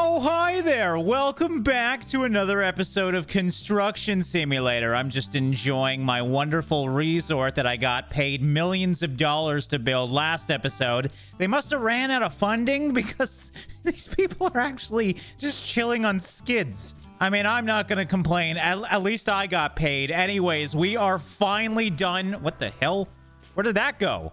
Oh, hi there. Welcome back to another episode of Construction Simulator. I'm just enjoying my wonderful resort that I got paid millions of dollars to build last episode. They must have ran out of funding because these people are actually just chilling on skids. I mean, I'm not going to complain. At, at least I got paid. Anyways, we are finally done. What the hell? Where did that go?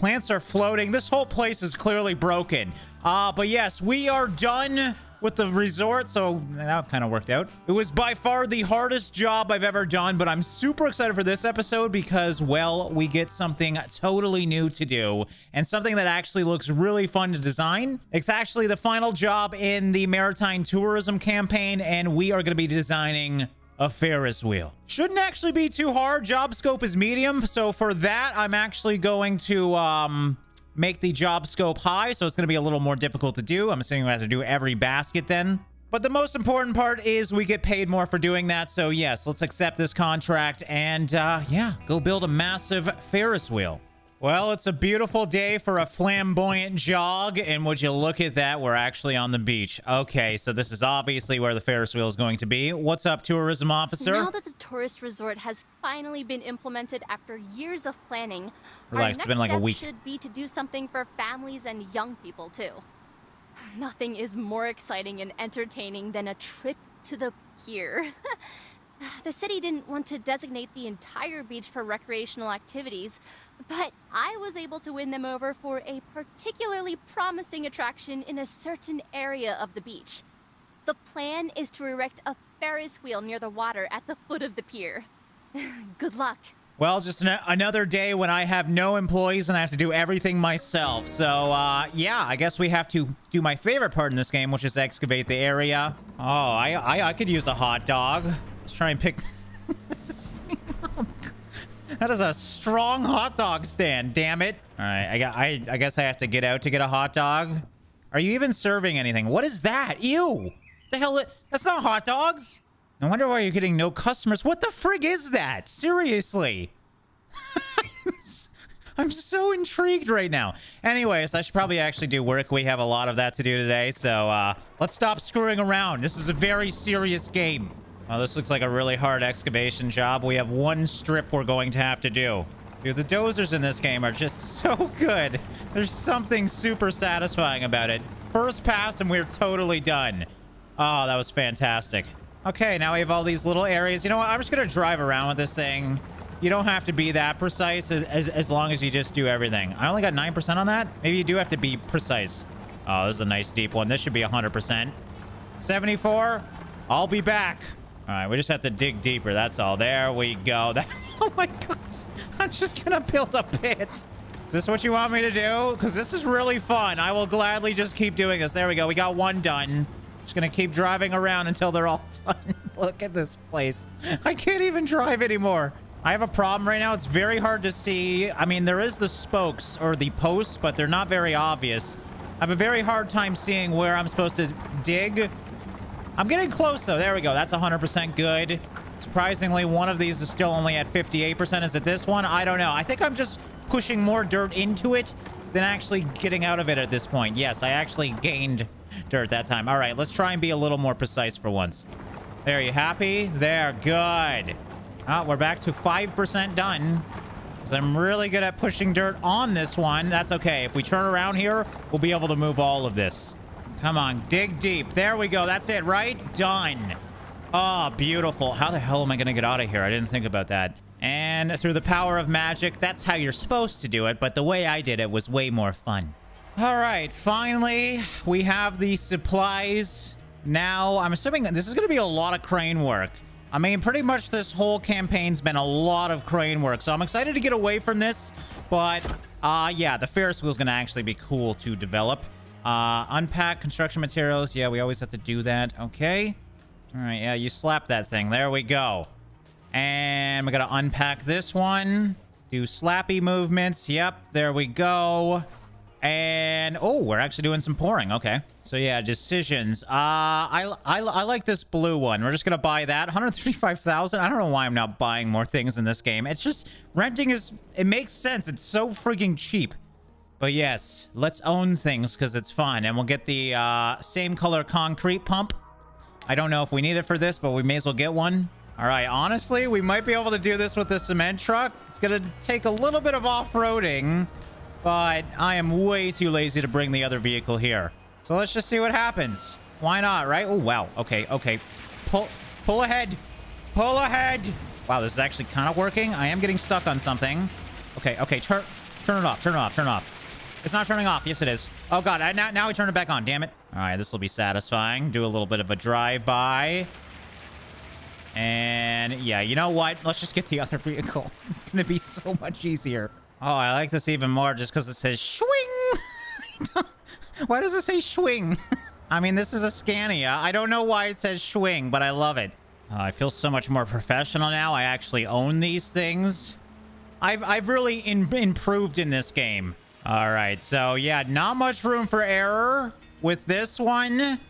Plants are floating. This whole place is clearly broken. Uh, but yes, we are done with the resort, so that kind of worked out. It was by far the hardest job I've ever done, but I'm super excited for this episode because, well, we get something totally new to do and something that actually looks really fun to design. It's actually the final job in the maritime tourism campaign, and we are going to be designing a Ferris wheel. Shouldn't actually be too hard. Job scope is medium. So for that, I'm actually going to um, make the job scope high. So it's going to be a little more difficult to do. I'm assuming we have to do every basket then. But the most important part is we get paid more for doing that. So yes, let's accept this contract and uh, yeah, go build a massive Ferris wheel. Well, it's a beautiful day for a flamboyant jog, and would you look at that, we're actually on the beach. Okay, so this is obviously where the Ferris wheel is going to be. What's up, tourism officer? Now that the tourist resort has finally been implemented after years of planning, Relax, our it's next been like a step week. should be to do something for families and young people too. Nothing is more exciting and entertaining than a trip to the pier. The city didn't want to designate the entire beach for recreational activities, but I was able to win them over for a particularly promising attraction in a certain area of the beach. The plan is to erect a Ferris wheel near the water at the foot of the pier. Good luck. Well, just an another day when I have no employees and I have to do everything myself. So, uh, yeah, I guess we have to do my favorite part in this game, which is excavate the area. Oh, I, I, I could use a hot dog. Let's try and pick... that is a strong hot dog stand, damn it. All right, I, got, I, I guess I have to get out to get a hot dog. Are you even serving anything? What is that? Ew. The hell? That's not hot dogs. No wonder why you're getting no customers. What the frig is that? Seriously. I'm so intrigued right now. Anyways, I should probably actually do work. We have a lot of that to do today. So uh, let's stop screwing around. This is a very serious game. Oh, this looks like a really hard excavation job. We have one strip we're going to have to do. Dude, the dozers in this game are just so good. There's something super satisfying about it. First pass and we're totally done. Oh, that was fantastic. Okay, now we have all these little areas. You know what? I'm just going to drive around with this thing. You don't have to be that precise as, as, as long as you just do everything. I only got 9% on that. Maybe you do have to be precise. Oh, this is a nice deep one. This should be 100%. 74. I'll be back. All right, we just have to dig deeper. That's all. There we go. That, oh my god. I'm just to build a pit. Is this what you want me to do? Because this is really fun. I will gladly just keep doing this. There we go. We got one done. Just gonna keep driving around until they're all done. Look at this place. I can't even drive anymore. I have a problem right now. It's very hard to see. I mean, there is the spokes or the posts, but they're not very obvious. I have a very hard time seeing where I'm supposed to dig. I'm getting close, though. There we go. That's 100% good. Surprisingly, one of these is still only at 58%. Is it this one? I don't know. I think I'm just pushing more dirt into it than actually getting out of it at this point. Yes, I actually gained dirt that time. All right, let's try and be a little more precise for once. There, you happy? There, good. Oh, we're back to 5% done. So I'm really good at pushing dirt on this one. That's okay. If we turn around here, we'll be able to move all of this. Come on, dig deep. There we go. That's it, right? Done. Oh, beautiful. How the hell am I going to get out of here? I didn't think about that. And through the power of magic, that's how you're supposed to do it. But the way I did it was way more fun. All right, finally, we have the supplies. Now, I'm assuming this is going to be a lot of crane work. I mean, pretty much this whole campaign's been a lot of crane work, so I'm excited to get away from this. But, uh, yeah, the Ferris wheel's going to actually be cool to develop. Uh, unpack construction materials. Yeah, we always have to do that. Okay. All right, yeah, you slap that thing. There we go. And we're going to unpack this one. Do slappy movements. Yep, there we go. And, oh, we're actually doing some pouring. Okay. So, yeah, decisions. Uh, I, I, I like this blue one. We're just going to buy that. 135000 I don't know why I'm not buying more things in this game. It's just, renting is, it makes sense. It's so freaking cheap. But yes, let's own things because it's fun. And we'll get the uh, same color concrete pump. I don't know if we need it for this, but we may as well get one. All right, honestly, we might be able to do this with the cement truck. It's going to take a little bit of off-roading, but I am way too lazy to bring the other vehicle here. So let's just see what happens. Why not, right? Oh, wow. Okay, okay. Pull, pull ahead. Pull ahead. Wow, this is actually kind of working. I am getting stuck on something. Okay, okay. Turn, turn it off. Turn it off. Turn it off. It's not turning off. Yes, it is. Oh, God. I, now, now we turn it back on. Damn it. All right, this will be satisfying. Do a little bit of a drive-by. And yeah, you know what? Let's just get the other vehicle. It's going to be so much easier. Oh, I like this even more just because it says swing. why does it say swing? I mean, this is a Scania. I don't know why it says swing, but I love it. Uh, I feel so much more professional now. I actually own these things. I've, I've really in, improved in this game. All right, so yeah, not much room for error with this one.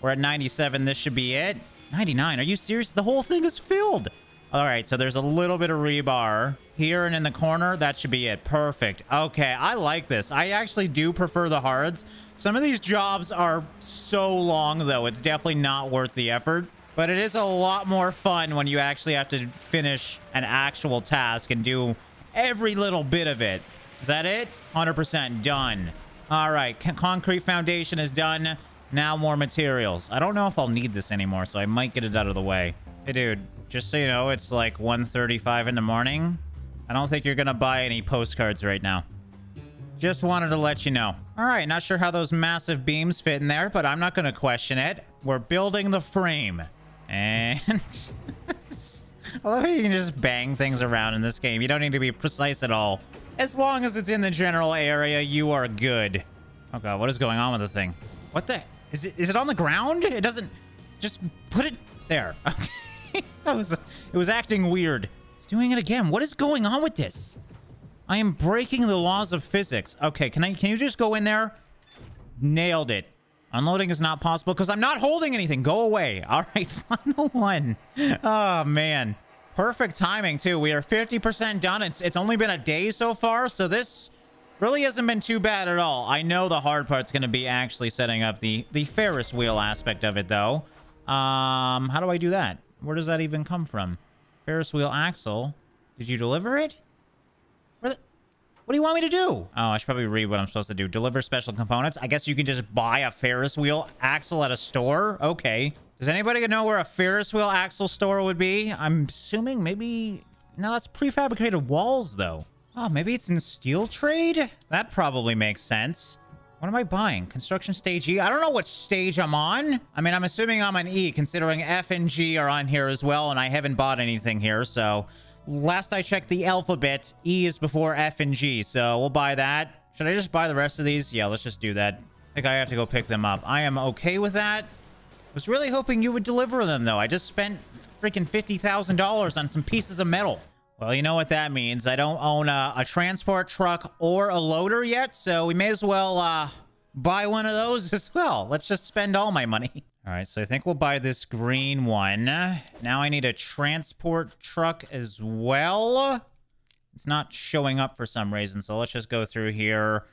We're at 97. This should be it. 99. Are you serious? The whole thing is filled. All right, so there's a little bit of rebar here and in the corner. That should be it. Perfect. Okay, I like this. I actually do prefer the hards. Some of these jobs are so long, though. It's definitely not worth the effort. But it is a lot more fun when you actually have to finish an actual task and do every little bit of it. Is that it? 100% done. All right, concrete foundation is done. Now more materials. I don't know if I'll need this anymore, so I might get it out of the way. Hey, dude, just so you know, it's like 1.35 in the morning. I don't think you're going to buy any postcards right now. Just wanted to let you know. All right, not sure how those massive beams fit in there, but I'm not going to question it. We're building the frame. And... I love how you can just bang things around in this game. You don't need to be precise at all. As long as it's in the general area, you are good. Oh god, what is going on with the thing? What the? Is it is it on the ground? It doesn't... Just put it there. Okay. that was... It was acting weird. It's doing it again. What is going on with this? I am breaking the laws of physics. Okay, can I? Can you just go in there? Nailed it. Unloading is not possible because I'm not holding anything. Go away. All right, final one. Oh, man. Perfect timing, too. We are 50% done. It's, it's only been a day so far, so this really hasn't been too bad at all. I know the hard part's going to be actually setting up the, the Ferris wheel aspect of it, though. Um, how do I do that? Where does that even come from? Ferris wheel axle. Did you deliver it? What do you want me to do? Oh, I should probably read what I'm supposed to do. Deliver special components. I guess you can just buy a Ferris wheel axle at a store. Okay. Does anybody know where a Ferris wheel axle store would be? I'm assuming maybe... No, that's prefabricated walls, though. Oh, maybe it's in steel trade? That probably makes sense. What am I buying? Construction stage E? I don't know what stage I'm on. I mean, I'm assuming I'm on E, considering F and G are on here as well, and I haven't bought anything here, so... Last I checked the alphabet, E is before F and G, so we'll buy that. Should I just buy the rest of these? Yeah, let's just do that. I think I have to go pick them up. I am okay with that. Was really hoping you would deliver them, though. I just spent freaking $50,000 on some pieces of metal. Well, you know what that means. I don't own a, a, transport truck or a loader yet, so we may as well uh, buy one of those as well. Let's just spend all my money. All right, so I think we'll buy this green one. Now I need a transport truck as well. It's not showing up for some reason, so let's just go through here.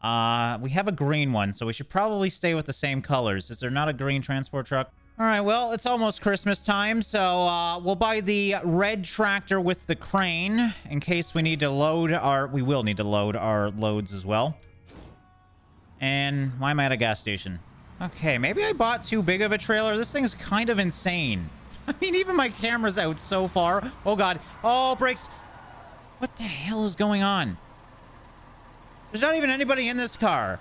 Uh, we have a green one, so we should probably stay with the same colors. Is there not a green transport truck? All right, well, it's almost Christmas time, so uh, we'll buy the red tractor with the crane in case we need to load our... We will need to load our loads as well. And why am I at a gas station? Okay, maybe I bought too big of a trailer. This thing's kind of insane. I mean, even my camera's out so far. Oh, God. Oh, brakes. What the hell is going on? There's not even anybody in this car.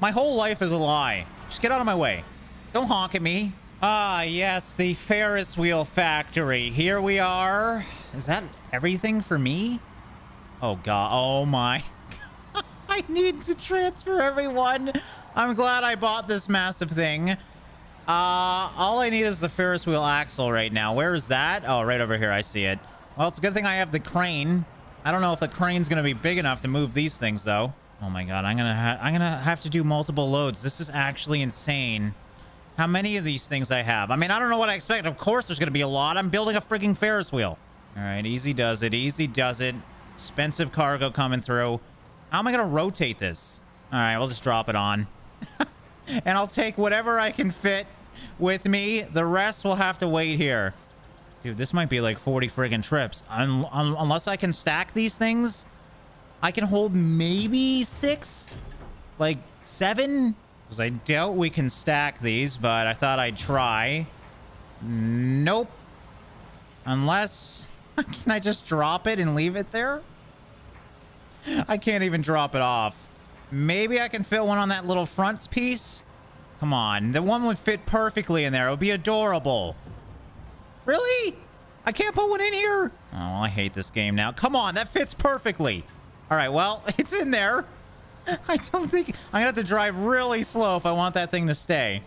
My whole life is a lie. Just get out of my way. Don't honk at me. Ah, yes, the Ferris wheel factory. Here we are. Is that everything for me? Oh, God. Oh, my. I need to transfer everyone. I'm glad I bought this massive thing. Uh, all I need is the Ferris wheel axle right now. Where is that? Oh, right over here. I see it. Well, it's a good thing I have the crane. I don't know if the crane's going to be big enough to move these things, though. Oh my god, I'm gonna I'm gonna have to do multiple loads. This is actually insane. How many of these things I have? I mean, I don't know what I expect. Of course, there's gonna be a lot. I'm building a freaking Ferris wheel. All right, easy does it. Easy does it. Expensive cargo coming through. How am I gonna rotate this? All right, we'll just drop it on. and I'll take whatever I can fit with me. The rest will have to wait here. Dude, this might be like 40 friggin' trips. Un un unless I can stack these things, I can hold maybe six? Like seven? Because I doubt we can stack these, but I thought I'd try. Nope. Unless... can I just drop it and leave it there? I can't even drop it off. Maybe I can fit one on that little front piece? Come on. The one would fit perfectly in there. It would be adorable. Really? I can't put one in here? Oh, I hate this game now. Come on. That fits perfectly. All right. Well, it's in there. I don't think... I'm going to have to drive really slow if I want that thing to stay.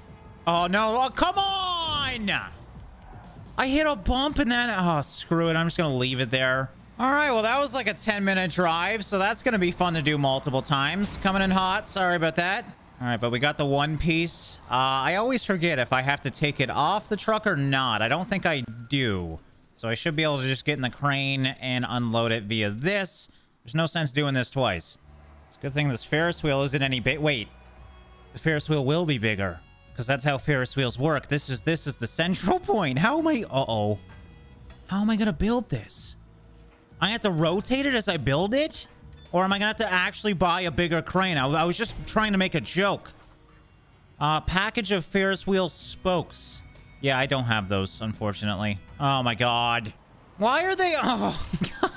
Oh, no. Oh, come on! I hit a bump and then... Oh, screw it. I'm just going to leave it there. All right, well, that was like a 10-minute drive, so that's going to be fun to do multiple times. Coming in hot. Sorry about that. All right, but we got the one piece. Uh, I always forget if I have to take it off the truck or not. I don't think I do. So I should be able to just get in the crane and unload it via this. There's no sense doing this twice. It's a good thing this Ferris wheel isn't any big. Wait, the Ferris wheel will be bigger because that's how Ferris wheels work. This is this is the central point. How am I? Uh-oh. How am I going to build this? I have to rotate it as I build it? Or am I going to have to actually buy a bigger crane? I, I was just trying to make a joke. Uh, package of Ferris wheel spokes. Yeah, I don't have those, unfortunately. Oh, my God. Why are they... Oh, God.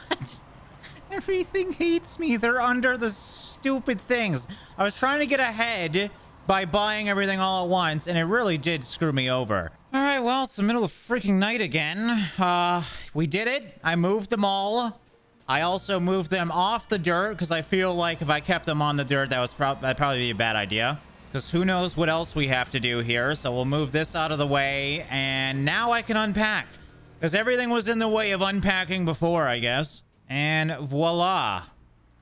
Everything hates me. They're under the stupid things. I was trying to get ahead by buying everything all at once, and it really did screw me over. All right, well, it's the middle of freaking night again. Uh, we did it. I moved them all. I also moved them off the dirt because I feel like if I kept them on the dirt, that was pro that'd probably be a bad idea. Because who knows what else we have to do here. So we'll move this out of the way. And now I can unpack. Because everything was in the way of unpacking before, I guess. And voila.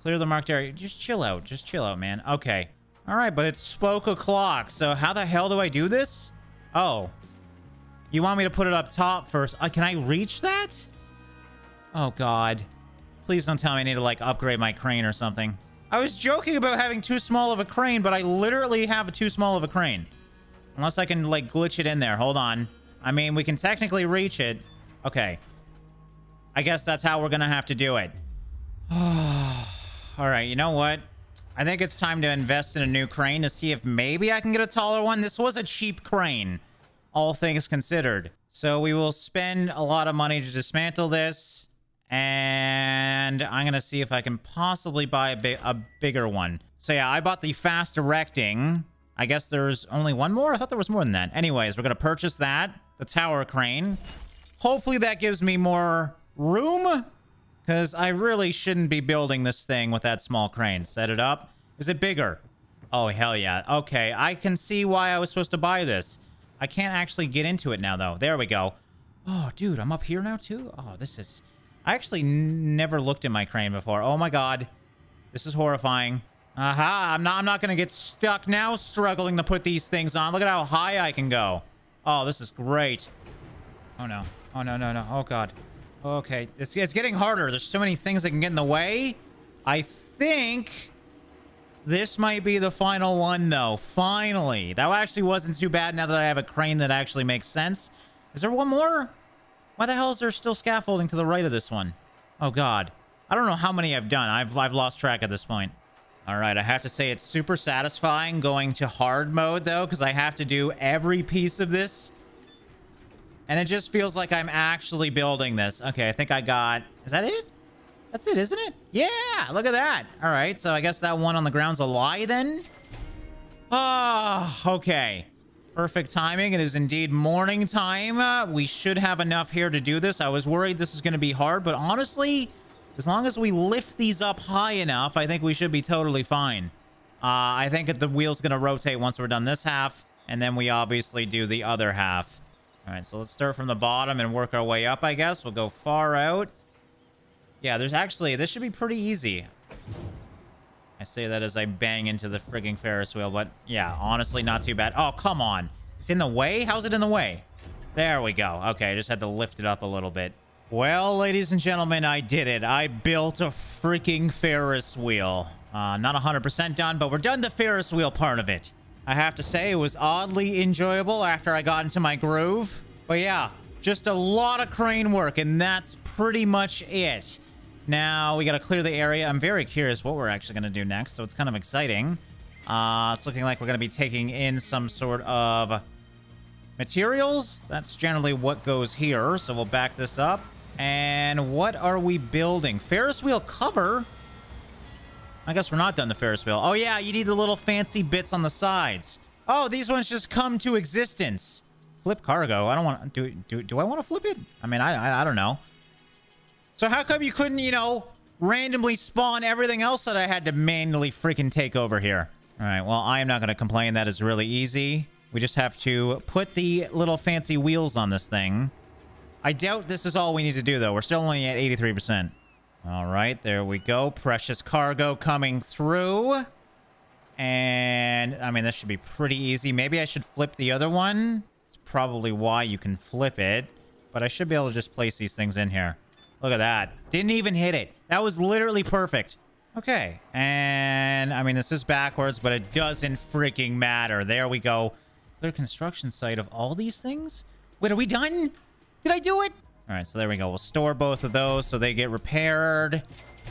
Clear the marked area. Just chill out. Just chill out, man. Okay. All right, but it's spoke o'clock. So how the hell do I do this? Oh. You want me to put it up top first? Uh, can I reach that? Oh, God. Please don't tell me I need to, like, upgrade my crane or something. I was joking about having too small of a crane, but I literally have too small of a crane. Unless I can, like, glitch it in there. Hold on. I mean, we can technically reach it. Okay. I guess that's how we're gonna have to do it. All right, you know what? I think it's time to invest in a new crane to see if maybe I can get a taller one. This was a cheap crane, all things considered. So we will spend a lot of money to dismantle this. And I'm going to see if I can possibly buy a, bi a bigger one. So yeah, I bought the fast erecting. I guess there's only one more? I thought there was more than that. Anyways, we're going to purchase that. The tower crane. Hopefully that gives me more room. Because I really shouldn't be building this thing with that small crane. Set it up. Is it bigger? Oh, hell yeah. Okay, I can see why I was supposed to buy this. I can't actually get into it now, though. There we go. Oh, dude, I'm up here now, too? Oh, this is... I actually never looked in my crane before. Oh my god. This is horrifying. Aha, I'm not I'm not gonna get stuck now struggling to put these things on. Look at how high I can go. Oh, this is great. Oh no. Oh no no no. Oh god. Okay. It's it's getting harder. There's so many things that can get in the way. I think this might be the final one though. Finally. That actually wasn't too bad now that I have a crane that actually makes sense. Is there one more? Why the hell is there still scaffolding to the right of this one? Oh, God. I don't know how many I've done. I've, I've lost track at this point. All right, I have to say it's super satisfying going to hard mode, though, because I have to do every piece of this. And it just feels like I'm actually building this. Okay, I think I got... Is that it? That's it, isn't it? Yeah, look at that. All right, so I guess that one on the ground's a lie, then? Oh, okay. Perfect timing. It is indeed morning time. Uh, we should have enough here to do this. I was worried this is going to be hard, but honestly, as long as we lift these up high enough, I think we should be totally fine. Uh, I think the wheel's going to rotate once we're done this half, and then we obviously do the other half. All right, so let's start from the bottom and work our way up, I guess. We'll go far out. Yeah, there's actually... This should be pretty easy. I say that as I bang into the frigging Ferris wheel, but yeah, honestly, not too bad. Oh, come on. It's in the way? How's it in the way? There we go. Okay, I just had to lift it up a little bit. Well, ladies and gentlemen, I did it. I built a freaking Ferris wheel. Uh, not 100% done, but we're done the Ferris wheel part of it. I have to say, it was oddly enjoyable after I got into my groove. But yeah, just a lot of crane work, and that's pretty much it. Now, we got to clear the area. I'm very curious what we're actually going to do next, so it's kind of exciting. Uh, it's looking like we're going to be taking in some sort of materials. That's generally what goes here, so we'll back this up. And what are we building? Ferris wheel cover? I guess we're not done the Ferris wheel. Oh, yeah, you need the little fancy bits on the sides. Oh, these ones just come to existence. Flip cargo. I don't want to... Do, do, do I want to flip it? I mean, I, I, I don't know. So how come you couldn't, you know, randomly spawn everything else that I had to manually freaking take over here? All right, well, I am not going to complain. That is really easy. We just have to put the little fancy wheels on this thing. I doubt this is all we need to do, though. We're still only at 83%. All right, there we go. Precious cargo coming through. And, I mean, this should be pretty easy. Maybe I should flip the other one. It's probably why you can flip it. But I should be able to just place these things in here. Look at that. Didn't even hit it. That was literally perfect. Okay. And, I mean, this is backwards, but it doesn't freaking matter. There we go. Clear construction site of all these things? Wait, are we done? Did I do it? All right, so there we go. We'll store both of those so they get repaired.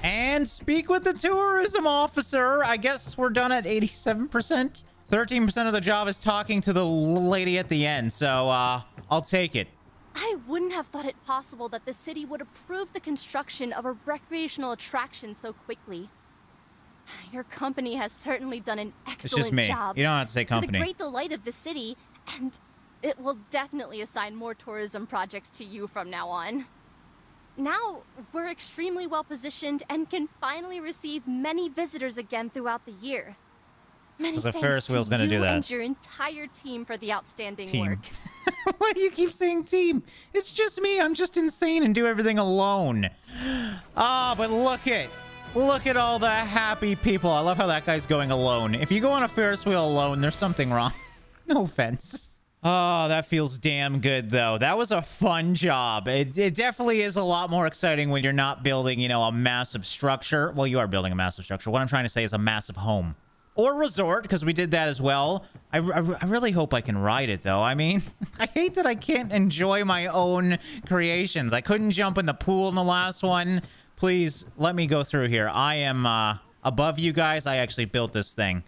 And speak with the tourism officer. I guess we're done at 87%. 13% of the job is talking to the lady at the end, so uh, I'll take it. I wouldn't have thought it possible that the city would approve the construction of a recreational attraction so quickly. Your company has certainly done an excellent it's just me. job. You don't have to say company. To the great delight of the city, and it will definitely assign more tourism projects to you from now on. Now, we're extremely well positioned and can finally receive many visitors again throughout the year. Many the thanks Ferris wheel's to gonna you do that. and your entire team for the outstanding Team. work. Why do you keep saying team? It's just me. I'm just insane and do everything alone. Ah, but look at look at all the happy people. I love how that guy's going alone. If you go on a Ferris wheel alone, there's something wrong. no offense. Oh, that feels damn good, though. That was a fun job. It, it definitely is a lot more exciting when you're not building, you know, a massive structure. Well, you are building a massive structure. What I'm trying to say is a massive home. Or resort, because we did that as well. I, I, I really hope I can ride it, though. I mean, I hate that I can't enjoy my own creations. I couldn't jump in the pool in the last one. Please, let me go through here. I am uh, above you guys. I actually built this thing.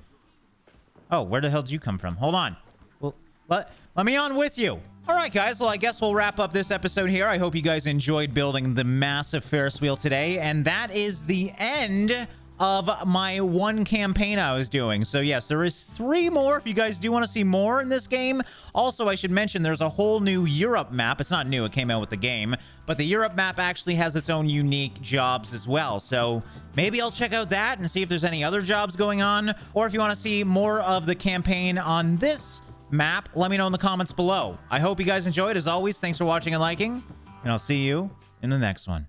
Oh, where the hell did you come from? Hold on. Well, let, let me on with you. All right, guys. Well, I guess we'll wrap up this episode here. I hope you guys enjoyed building the massive Ferris wheel today. And that is the end of my one campaign I was doing. So yes, there is three more if you guys do want to see more in this game. Also, I should mention there's a whole new Europe map. It's not new, it came out with the game, but the Europe map actually has its own unique jobs as well. So maybe I'll check out that and see if there's any other jobs going on. Or if you want to see more of the campaign on this map, let me know in the comments below. I hope you guys enjoyed. As always, thanks for watching and liking, and I'll see you in the next one.